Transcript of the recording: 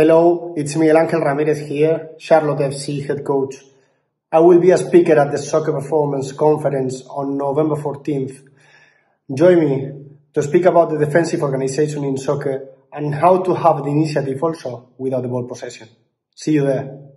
Hello, it's Miguel Angel Ramirez here, Charlotte FC head coach. I will be a speaker at the Soccer Performance Conference on November 14th. Join me to speak about the defensive organization in soccer and how to have the initiative also without the ball possession. See you there.